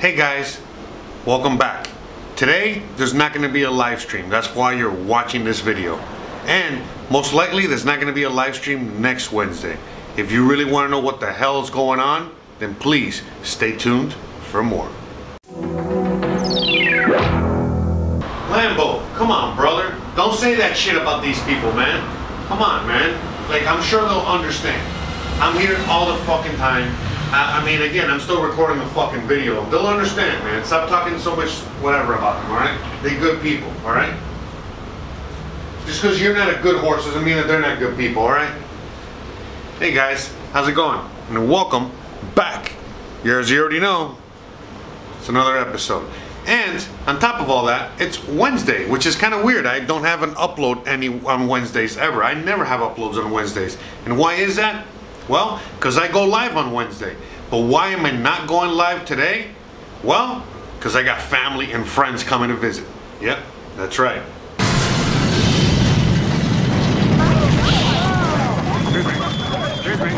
Hey guys, welcome back. Today, there's not going to be a live stream. That's why you're watching this video. And most likely, there's not going to be a live stream next Wednesday. If you really want to know what the hell is going on, then please stay tuned for more. Lambo, come on, brother. Don't say that shit about these people, man. Come on, man. Like, I'm sure they'll understand. I'm here all the fucking time. I, I mean, again, I'm still recording the fucking video. They'll understand, man. Stop talking so much whatever about them, alright? They're good people, alright? Just because you're not a good horse doesn't mean that they're not good people, alright? Hey guys, how's it going? And welcome back. As you already know, it's another episode. And on top of all that, it's Wednesday, which is kind of weird. I don't have an upload any on Wednesdays ever. I never have uploads on Wednesdays. And why is that? Well, because I go live on Wednesday. But why am I not going live today? Well, because I got family and friends coming to visit. Yep, that's right. Excuse me. Excuse me.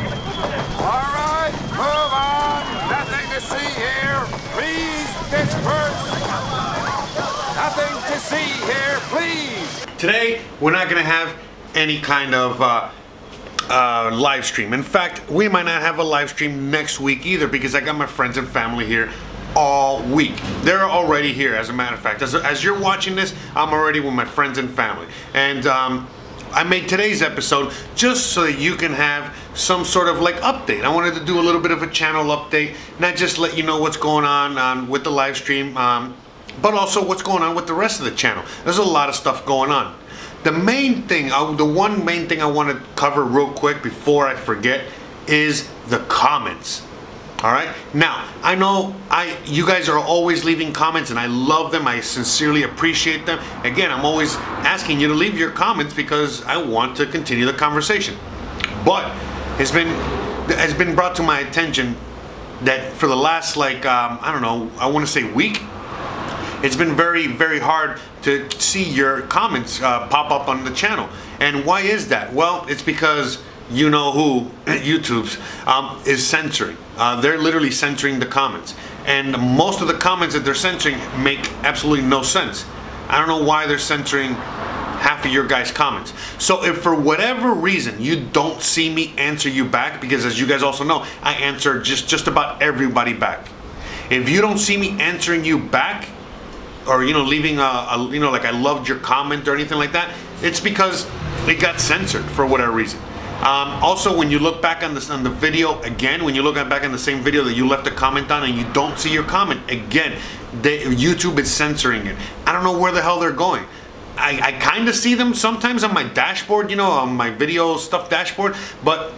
All right, move on. Nothing to see here. Please disperse. Nothing to see here, please. Today, we're not going to have any kind of uh, uh, live stream. In fact, we might not have a live stream next week either because I got my friends and family here all week. They're already here, as a matter of fact. As, as you're watching this, I'm already with my friends and family. And um, I made today's episode just so that you can have some sort of like update. I wanted to do a little bit of a channel update, not just let you know what's going on um, with the live stream, um, but also what's going on with the rest of the channel. There's a lot of stuff going on. The main thing, uh, the one main thing I want to cover real quick before I forget is the comments. All right. Now I know I you guys are always leaving comments, and I love them. I sincerely appreciate them. Again, I'm always asking you to leave your comments because I want to continue the conversation. But it's been has been brought to my attention that for the last like um, I don't know I want to say week it's been very very hard to see your comments uh, pop up on the channel. And why is that? Well it's because you know who youtube's um, is censoring. Uh, they're literally censoring the comments. And most of the comments that they're censoring make absolutely no sense. I don't know why they're censoring half of your guys comments. So if for whatever reason you don't see me answer you back because as you guys also know i answer just just about everybody back. If you don't see me answering you back or you know leaving a, a, you know like I loved your comment or anything like that, it's because it got censored for whatever reason. Um, also, when you look back on the on the video again, when you look back on the same video that you left a comment on and you don't see your comment again, they, YouTube is censoring it. I don't know where the hell they're going. I, I kind of see them sometimes on my dashboard, you know, on my video stuff dashboard, but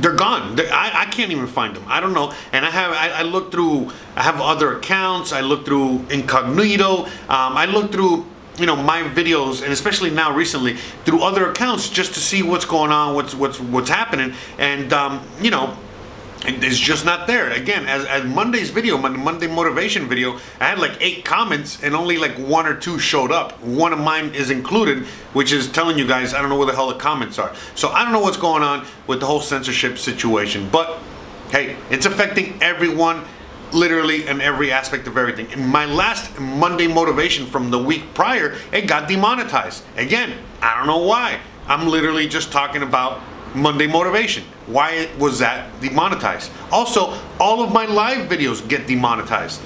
they're gone. They're, I, I can't even find them. I don't know. And I have I, I look through. I have other accounts. I look through incognito. Um, I look through you know my videos and especially now recently through other accounts just to see what's going on, what's what's what's happening, and um, you know it's just not there. Again, as, as Monday's video, my Monday motivation video, I had like eight comments and only like one or two showed up. One of mine is included, which is telling you guys I don't know where the hell the comments are. So I don't know what's going on with the whole censorship situation. But hey, it's affecting everyone literally in every aspect of everything. In my last Monday motivation from the week prior, it got demonetized. Again, I don't know why. I'm literally just talking about Monday Motivation. Why was that demonetized? Also, all of my live videos get demonetized.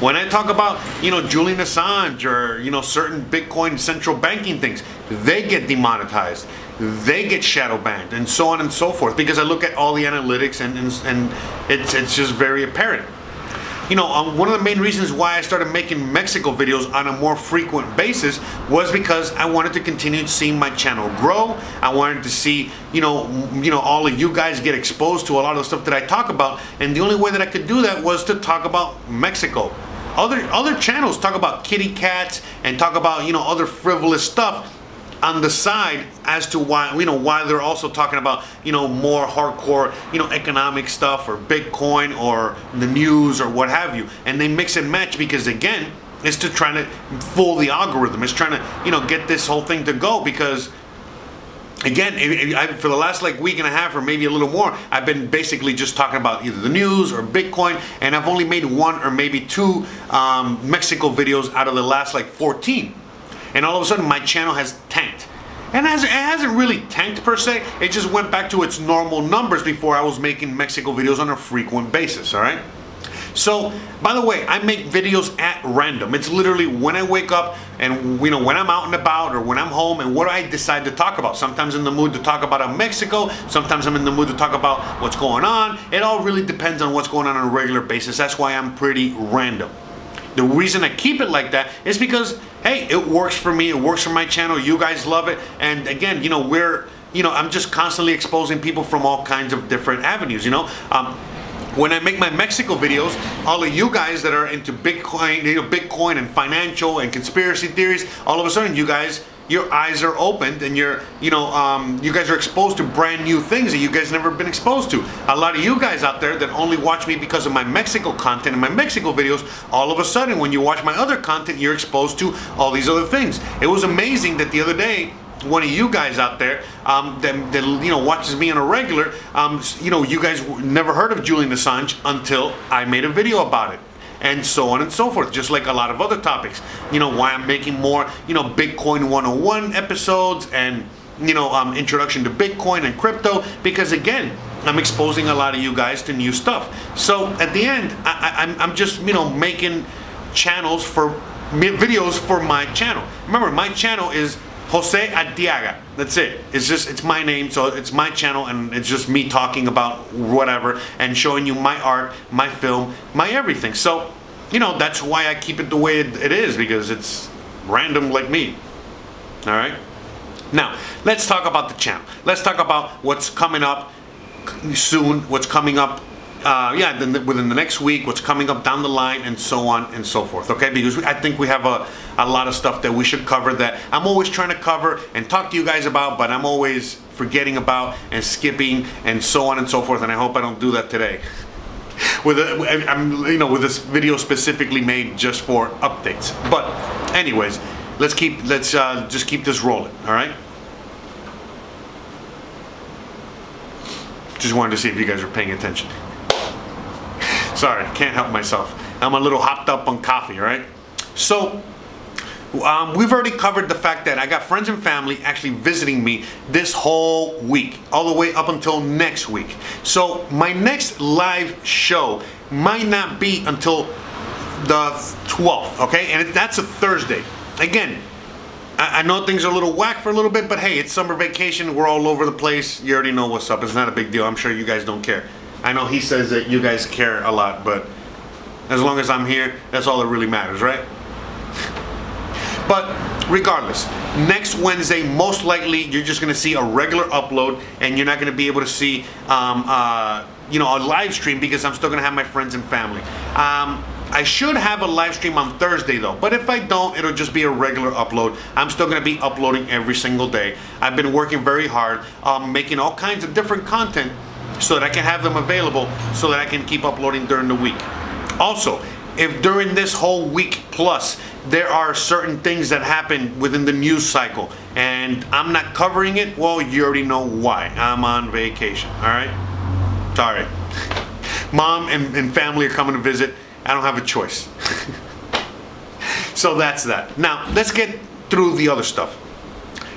When I talk about, you know, Julian Assange or, you know, certain Bitcoin central banking things, they get demonetized. They get shadow banned and so on and so forth because I look at all the analytics and, and, and it's, it's just very apparent you know, um, one of the main reasons why I started making Mexico videos on a more frequent basis was because I wanted to continue seeing my channel grow. I wanted to see, you know, you know, all of you guys get exposed to a lot of the stuff that I talk about, and the only way that I could do that was to talk about Mexico. Other other channels talk about kitty cats and talk about you know other frivolous stuff on the side as to why you know why they're also talking about you know more hardcore you know economic stuff or Bitcoin or the news or what have you, and they mix and match because again, it's to trying to fool the algorithm. It's trying to you know get this whole thing to go because again, for the last like week and a half or maybe a little more, I've been basically just talking about either the news or Bitcoin, and I've only made one or maybe two um, Mexico videos out of the last like 14. And all of a sudden, my channel has tanked. And it hasn't really tanked per se. It just went back to its normal numbers before I was making Mexico videos on a frequent basis, all right? So, by the way, I make videos at random. It's literally when I wake up and you know when I'm out and about or when I'm home and what I decide to talk about. Sometimes in the mood to talk about Mexico, sometimes I'm in the mood to talk about what's going on. It all really depends on what's going on on a regular basis. That's why I'm pretty random. The reason I keep it like that is because hey, it works for me, it works for my channel, you guys love it. And again, you know, we're you know, I'm just constantly exposing people from all kinds of different avenues, you know. Um, when I make my Mexico videos, all of you guys that are into Bitcoin, you know, Bitcoin and financial and conspiracy theories, all of a sudden you guys, your eyes are opened and you're, you know, um, you guys are exposed to brand new things that you guys never been exposed to. A lot of you guys out there that only watch me because of my Mexico content and my Mexico videos, all of a sudden when you watch my other content, you're exposed to all these other things. It was amazing that the other day, one of you guys out there um, that, that, you know watches me on a regular, um, you know, you guys never heard of Julian Assange until I made a video about it. And so on and so forth, just like a lot of other topics. You know, why I'm making more, you know, Bitcoin 101 episodes and, you know, um, introduction to Bitcoin and crypto, because again, I'm exposing a lot of you guys to new stuff. So at the end, I, I'm, I'm just, you know, making channels for videos for my channel. Remember, my channel is Jose Arteaga. That's it. It's just it's my name, so it's my channel, and it's just me talking about whatever and showing you my art, my film, my everything. So, you know, that's why I keep it the way it, it is because it's random like me. All right. Now, let's talk about the channel. Let's talk about what's coming up soon, what's coming up uh, yeah, then within the next week, what's coming up down the line, and so on and so forth. Okay, because I think we have a, a lot of stuff that we should cover that I'm always trying to cover and talk to you guys about, but I'm always forgetting about and skipping and so on and so forth. And I hope I don't do that today. With a, I'm you know with this video specifically made just for updates. But anyways, let's keep let's uh, just keep this rolling. All right. Just wanted to see if you guys are paying attention. Sorry, can't help myself. I'm a little hopped up on coffee, right? So, um, we've already covered the fact that I got friends and family actually visiting me this whole week, all the way up until next week. So, my next live show might not be until the 12th, okay? And that's a Thursday. Again, I know things are a little whack for a little bit, but hey, it's summer vacation. We're all over the place. You already know what's up. It's not a big deal. I'm sure you guys don't care. I know he says that you guys care a lot, but as long as I'm here, that's all that really matters, right? But regardless, next Wednesday, most likely you're just to see a regular upload, and you're not to be able to see, um, uh, you know, a live stream because I'm still to have my friends and family. Um, I should have a live stream on Thursday though, but if I don't, it'll just be a regular upload. I'm still gonna be uploading every single day. I've been working very hard, um, making all kinds of different content so that I can have them available so that I can keep uploading during the week. Also, if during this whole week plus there are certain things that happen within the news cycle and I'm not covering it, well, you already know why. I'm on vacation, all right? Sorry. Mom and, and family are coming to visit. I don't have a choice. so that's that. Now, let's get through the other stuff.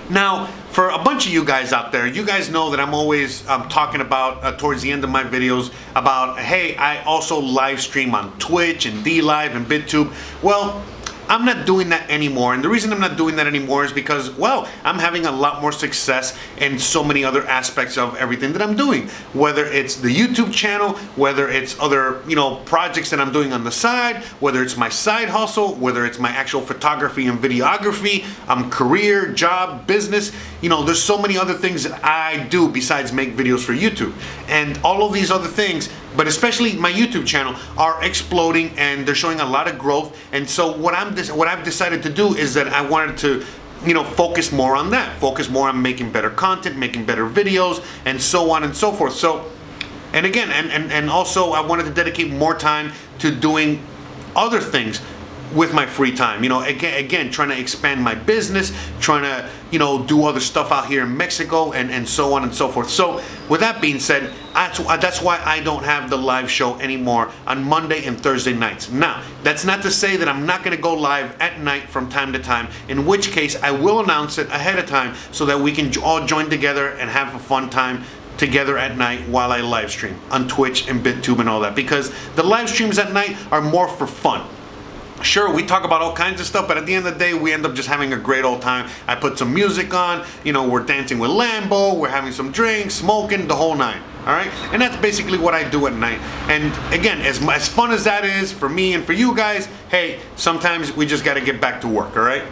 Now, for a bunch of you guys out there, you guys know that I'm always um, talking about uh, towards the end of my videos about, hey, I also live stream on Twitch and DLive and BitTube. Well, I'm not doing that anymore. And the reason I'm not doing that anymore is because, well, I'm having a lot more success in so many other aspects of everything that I'm doing. Whether it's the YouTube channel, whether it's other, you know, projects that I'm doing on the side, whether it's my side hustle, whether it's my actual photography and videography, um, career, job, business, you know, there's so many other things that I do besides make videos for YouTube. And all of these other things but especially my YouTube channel are exploding and they're showing a lot of growth. And so what I'm what I've decided to do is that I wanted to you know focus more on that focus more on making better content making better videos and so on and so forth so and again and, and and also i wanted to dedicate more time to doing other things with my free time. You know, again, again, trying to expand my business, trying to, you know, do other stuff out here in Mexico and, and so on and so forth. So with that being said, that's, that's why I don't have the live show anymore on Monday and Thursday nights. Now, that's not to say that I'm not going to go live at night from time to time, in which case I will announce it ahead of time so that we can all join together and have a fun time together at night while I live stream on Twitch and BitTube and all that because the live streams at night are more for fun. Sure, we talk about all kinds of stuff, but at the end of the day, we end up just having a great old time. I put some music on, you know, we're dancing with Lambo, we're having some drinks, smoking, the whole night All right, and that's basically what I do at night. And again, as as fun as that is for me and for you guys, hey, sometimes we just got to get back to work. All right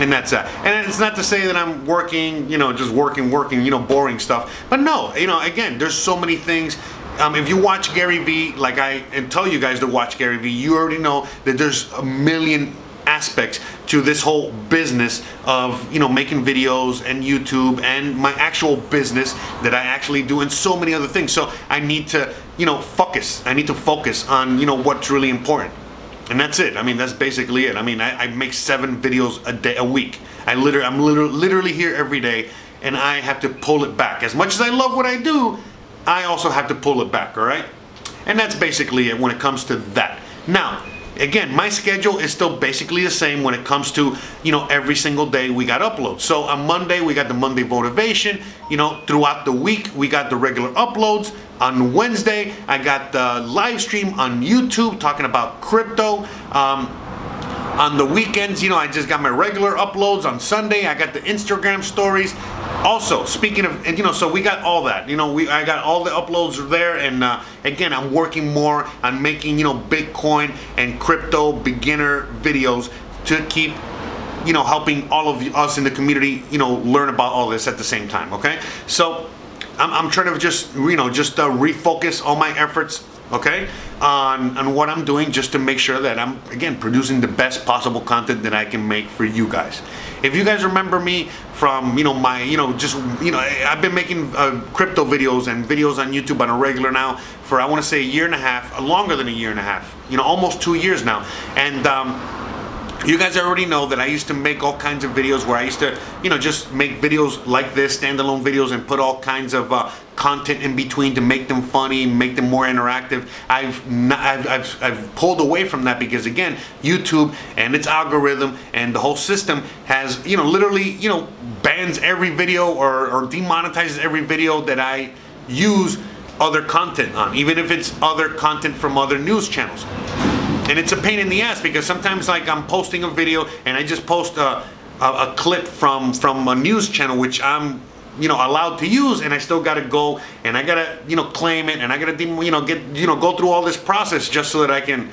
and that's that. And it's not to say that I'm working, you know, just working, working, you know, boring stuff. But no, you know, again, there's so many things. Um, if you watch Gary Vee, like I and tell you guys to watch Gary Vee, you already know that there's a million aspects to this whole business of you know making videos and YouTube and my actual business that I actually do and so many other things. So I need to you know focus. I need to focus on you know what's really important. And that's it. I mean, that's basically it. I mean, I, I make seven videos a day, a week. I literally, I'm literally, literally here every day, and I have to pull it back. As much as I love what I do, I also have to pull it back. All right, and that's basically it when it comes to that. Now, again, my schedule is still basically the same when it comes to, you know, every single day we got uploads. So on Monday, we got the Monday motivation. You know, throughout the week, we got the regular uploads. On Wednesday, I got the live stream on YouTube talking about crypto. Um, on the weekends, you know, I just got my regular uploads. On Sunday, I got the Instagram stories. Also, speaking of, you know, so we got all that. You know, we I got all the uploads there, and uh, again, I'm working more on making, you know, Bitcoin and crypto beginner videos to keep you know helping all of us in the community you know learn about all this at the same time okay so I'm, I'm trying to just, you know, just uh, refocus all my efforts, okay, on, on what I'm doing just to make sure that I'm, again, producing the best possible content that I can make for you guys. If you guys remember me from, you know, my, you know, just, you know, I've been making uh, crypto videos and videos on YouTube on a regular now for, I want to say a year and a half, longer than a year and a half, you know, almost two years now. And, um, you guys already know that I used to make all kinds of videos where I used to, you know, just make videos like this, standalone videos, and put all kinds of uh, content in between to make them funny, make them more interactive. I've, not, I've, I've, I've pulled away from that because, again, YouTube and its algorithm and the whole system has, you know, literally, you know, bans every video or, or demonetizes every video that I use other content on, even if it's other content from other news channels and it's a pain in the ass because sometimes like I'm posting a video and I just post a, a, a clip from from a news channel which I'm you know allowed to use and I still got to go and I got to you know claim it and I got to you know get you know go through all this process just so that I can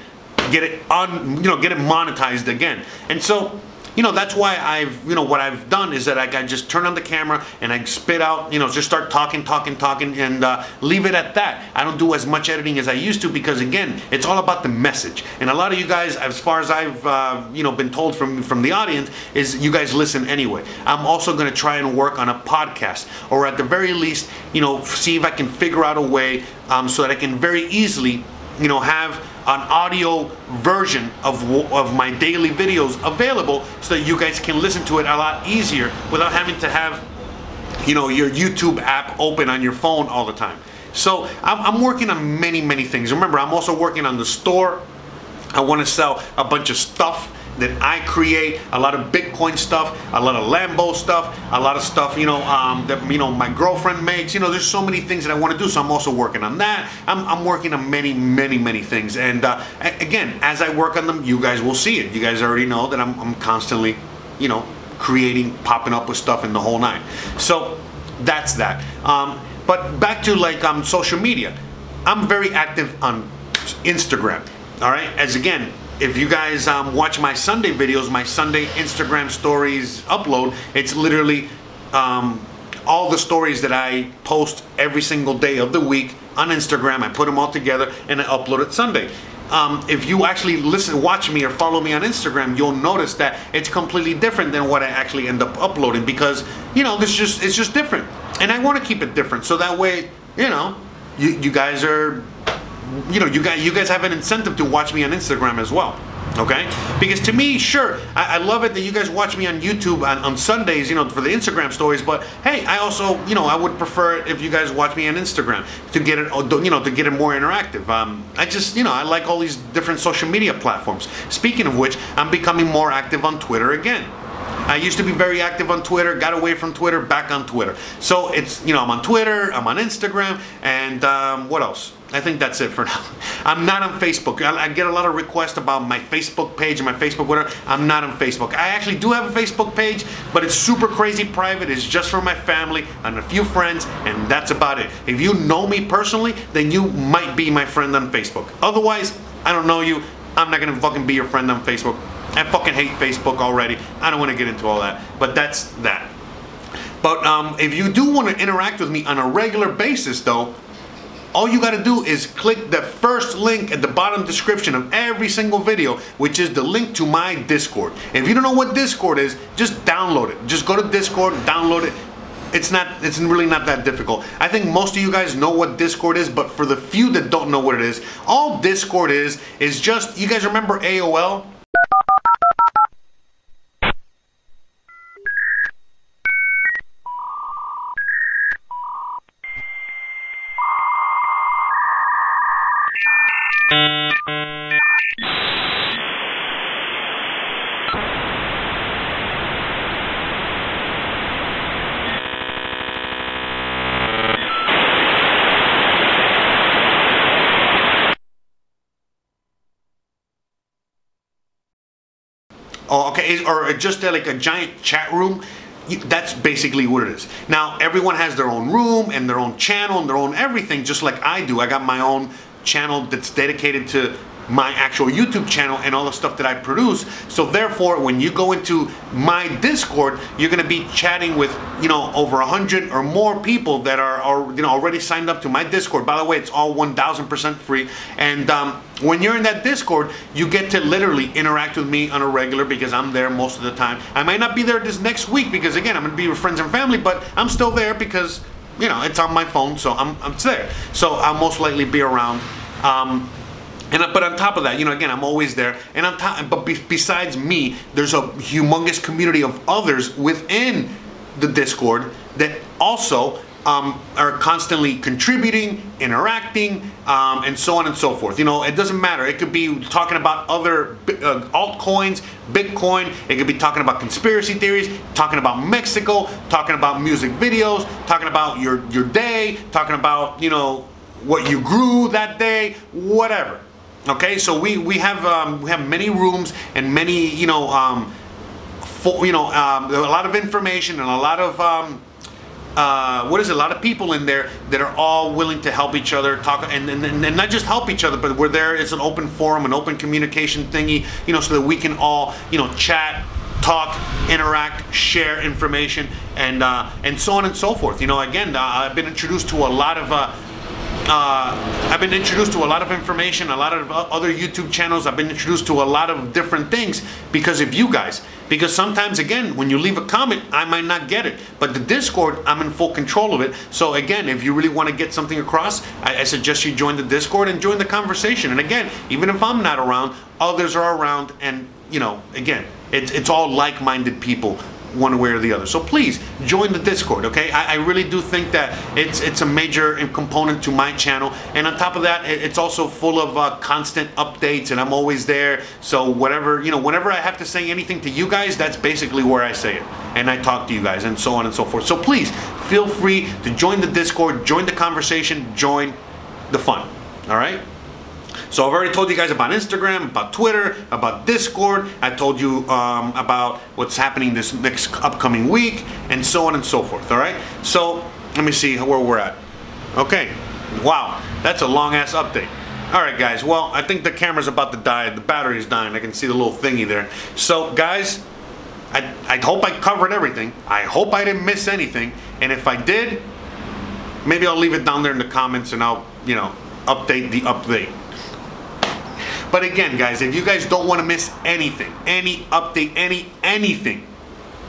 get it on you know get it monetized again. And so you know, that's why I've, you know, what I've done is that I, I just turn on the camera and I spit out, you know, just start talking, talking, talking, and uh, leave it at that. I don't do as much editing as I used to because, again, it's all about the message. And a lot of you guys, as far as I've, uh, you know, been told from from the audience, is you guys listen anyway. I'm also going to try and work on a podcast, or at the very least, you know, see if I can figure out a way um, so that I can very easily, you know, have an audio version of, of my daily videos available so that you guys can listen to it a lot easier without having to have you know your YouTube app open on your phone all the time. So I'm, I'm working on many many things. Remember, I'm also working on the store. I want to sell a bunch of stuff that I create, a lot of Bitcoin stuff, a lot of Lambo stuff, a lot of stuff, you know, um, that, you know, my girlfriend makes. You know, there's so many things that I want to do, so I'm also working on that. I'm, I'm working on many, many, many things. And uh, again, as I work on them, you guys will see it. You guys already know that I'm, I'm constantly, you know, creating, popping up with stuff in the whole nine. So that's that. Um, but back to like um, social media. I'm very active on Instagram. All right, as again, if you guys um, watch my Sunday videos, my Sunday Instagram stories upload, it's literally um, all the stories that I post every single day of the week on Instagram. I put them all together and I upload it Sunday. Um, if you actually listen, watch me or follow me on Instagram, you'll notice that it's completely different than what I actually end up uploading because you know this just it's just different, and I want to keep it different so that way you know you, you guys are you know, you guys, you guys have an incentive to watch me on Instagram as well. Okay? Because to me, sure, I, I, love it that you guys watch me on YouTube on, on, Sundays, you know, for the Instagram stories. But hey, I also, you know, I would prefer if you guys watch me on Instagram to get it, you know, to get it more interactive. Um, I just, you know, I like all these different social media platforms. Speaking of which, I'm becoming more active on Twitter again. I used to be very active on Twitter, got away from Twitter, back on Twitter. So it's, you know, I'm on Twitter, I'm on Instagram, and um, what else? I think that's it for now. I'm not on Facebook. I, get a lot of requests about my Facebook page and my Facebook whatever. I'm not on Facebook. I actually do have a Facebook page, but it's super crazy private. It's just for my family and a few friends, and that's about it. If you know me personally, then you might be my friend on Facebook. Otherwise, I don't know you. I'm not gonna fucking be your friend on Facebook. I fucking hate Facebook already. I don't want to get into all that. But that's that. But um, if you do want to interact with me on a regular basis, though, all you got to do is click the first link at the bottom description of every single video, which is the link to my Discord. If you don't know what Discord is, just download it. Just go to Discord, download it. It's not, it's really not that difficult. I think most of you guys know what Discord is, but for the few that don't know what it is, all Discord is, is just, you guys remember AOL? Okay, or just like a giant chat room. That's basically what it is. Now, everyone has their own room and their own channel and their own everything, just like I do. I got my own channel that's dedicated to my actual YouTube channel and all the stuff that I produce. So therefore, when you go into my Discord, you're gonna be chatting with, you know, over a hundred or more people that are, are, you know, already signed up to my Discord. By the way, it's all 1000% free. And um, when you're in that Discord, you get to literally interact with me on a regular because I'm there most of the time. I might not be there this next week because again, I'm gonna be with friends and family, but I'm still there because, you know, it's on my phone, so I'm, I'm there. So I'll most likely be around. Um, and but on top of that, you know, again, I'm always there. And on top, but be, besides me, there's a humongous community of others within the Discord that also um, are constantly contributing, interacting, um, and so on and so forth. You know, it doesn't matter. It could be talking about other uh, altcoins, Bitcoin. It could be talking about conspiracy theories, talking about Mexico, talking about music videos, talking about your your day, talking about you know what you grew that day, whatever. Okay, so we we have um, we have many rooms and many you know um, for, you know um, a lot of information and a lot of um, uh, what is it? A lot of people in there that are all willing to help each other, talk, and, and, and not just help each other, but we're there. It's an open forum, an open communication thingy, you know, so that we can all, you know, chat, talk, interact, share information, and uh, and so on and so forth. You know, again, uh, I've been introduced to a lot of uh, uh, I've been introduced to a lot of information, a lot of other YouTube channels. I've been introduced to a lot of different things because of you guys. Because sometimes, again, when you leave a comment, I might not get it. But the Discord, I'm in full control of it. So again, if you really want to get something across, I, I suggest you join the Discord and join the conversation. And again, even if I'm not around, others are around. And, you know, again, it's, it's all like-minded people one way or the other. So please join the Discord, okay? I, I, really do think that it's it's a major component to my channel. And on top of that, it's also full of uh, constant updates and I'm always there. So whatever, you know, whenever I have to say anything to you guys, that's basically where I say it. And I talk to you guys and so on and so forth. So please feel free to join the Discord, join the conversation, join the fun, all right? So I've already told you guys about Instagram, about Twitter, about Discord. I told you um, about what's happening this next upcoming week, and so on and so forth. All right. So let me see where we're at. Okay. Wow, that's a long ass update. All right, guys. Well, I think the camera's about to die. The battery's dying. I can see the little thingy there. So, guys, I, I hope I covered everything. I hope I didn't miss anything. And if I did, maybe I'll leave it down there in the comments and I'll, you know, update the update. But again, guys, if you guys don't want to miss anything, any update, any anything,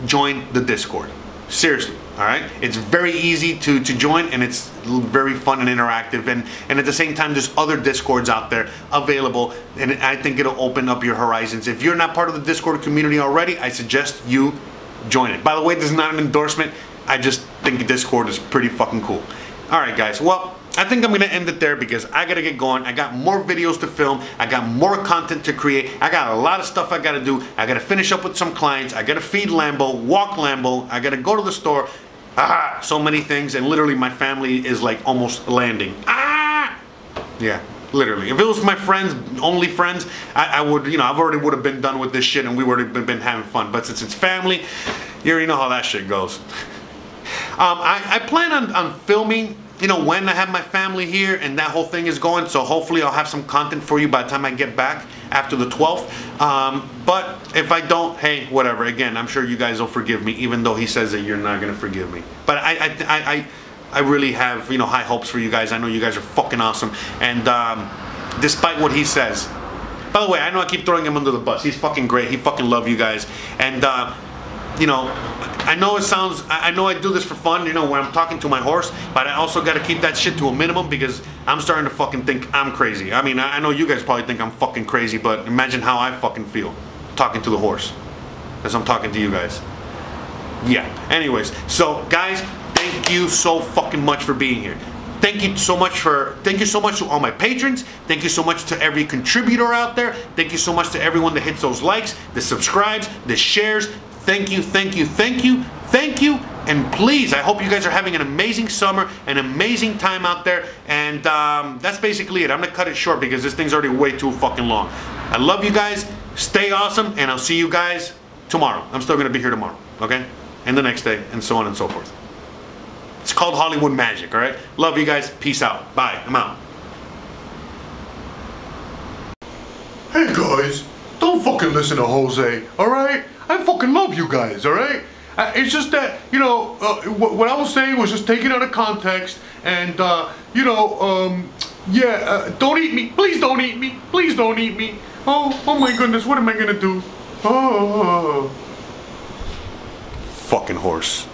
join the Discord. Seriously, all right? It's very easy to, to join and it's very fun and interactive. And, and at the same time, there's other Discords out there available. And I think it'll open up your horizons. If you're not part of the Discord community already, I suggest you join it. By the way, this is not an endorsement. I just think Discord is pretty fucking cool. All right, guys. Well, I think I'm gonna end it there because I gotta get going. I got more videos to film. I got more content to create. I got a lot of stuff I gotta do. I gotta finish up with some clients. I gotta feed Lambo, walk Lambo. I gotta go to the store. Ah, so many things. And literally my family is like almost landing. Ah! Yeah, literally. If it was my friends, only friends, I, I would, you know, I've already would have been done with this shit and we would have been, been having fun. But since it's family, you already know how that shit goes. Um, I, I, plan on, on filming, you know, when I have my family here and that whole thing is going. So hopefully I'll have some content for you by the time I get back after the 12th. Um, but if I don't, hey, whatever. Again, I'm sure you guys will forgive me, even though he says that you're not gonna forgive me. But I, I, I, I, I really have, you know, high hopes for you guys. I know you guys are fucking awesome. And um, despite what he says, by the way, I know I keep throwing him under the bus. He's fucking great. He fucking love you guys. And uh, you know, I know it sounds, I know I do this for fun, you know, when I'm talking to my horse, but I also got to keep that shit to a minimum because I'm starting to fucking think I'm crazy. I mean, I know you guys probably think I'm fucking crazy, but imagine how I fucking feel talking to the horse as I'm talking to you guys. Yeah. Anyways, so guys, thank you so fucking much for being here. Thank you so much for thank you so much to all my patrons. Thank you so much to every contributor out there. Thank you so much to everyone that hits those likes, that subscribes, that shares, Thank you, thank you, thank you, thank you. And please, I hope you guys are having an amazing summer, an amazing time out there. And um, that's basically it. I'm going to cut it short because this thing's already way too fucking long. I love you guys. Stay awesome. And I'll see you guys tomorrow. I'm still going to be here tomorrow. Okay? And the next day, and so on and so forth. It's called Hollywood Magic, all right? Love you guys. Peace out. Bye. I'm out. Hey guys, fucking listen to Jose, all right? I fucking love you guys, all right? Uh, it's just that, you know, uh, what, I was saying was just taken out of context, and, uh, you know, um, yeah, uh, don't eat me. Please don't eat me. Please don't eat me. Oh, oh my goodness, what am I gonna do? Oh. Fucking horse.